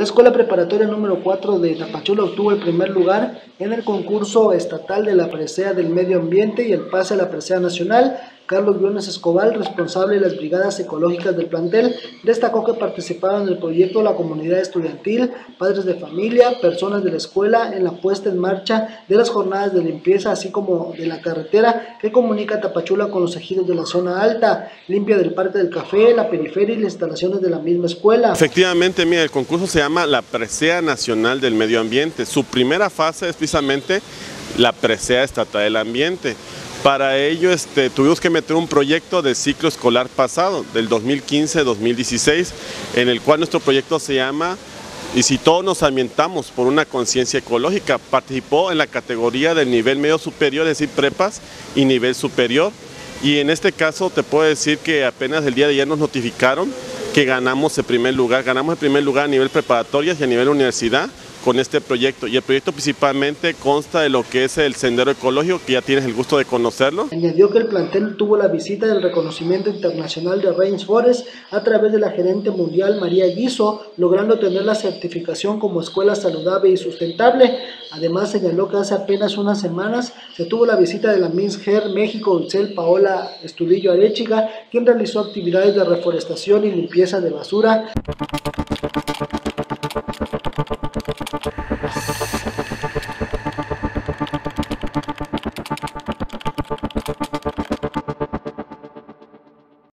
La escuela preparatoria número 4 de Tapachula obtuvo el primer lugar en el concurso estatal de la presea del medio ambiente y el pase a la presea nacional. Carlos Guiones Escobar, responsable de las brigadas ecológicas del plantel, destacó que participaron en el proyecto la comunidad estudiantil, padres de familia, personas de la escuela en la puesta en marcha de las jornadas de limpieza, así como de la carretera que comunica Tapachula con los ejidos de la zona alta, limpia del Parque del Café, la periferia y las instalaciones de la misma escuela. Efectivamente, mira, el concurso se llama la Presea Nacional del Medio Ambiente. Su primera fase es precisamente la Presea Estatal del Ambiente. Para ello este, tuvimos que meter un proyecto de ciclo escolar pasado, del 2015-2016, en el cual nuestro proyecto se llama y si todos nos ambientamos por una conciencia ecológica, participó en la categoría del nivel medio superior, es decir, prepas y nivel superior. Y en este caso te puedo decir que apenas el día de ayer nos notificaron que ganamos el primer lugar, ganamos el primer lugar a nivel preparatorias y a nivel universidad con este proyecto. Y el proyecto principalmente consta de lo que es el sendero ecológico, que ya tienes el gusto de conocerlo. Añadió que el plantel tuvo la visita del reconocimiento internacional de Rainforest a través de la gerente mundial María Guiso, logrando tener la certificación como escuela saludable y sustentable. Además señaló que hace apenas unas semanas se tuvo la visita de la Miss Her México Ucel Paola Estudillo Arechiga, quien realizó actividades de reforestación y limpieza de basura.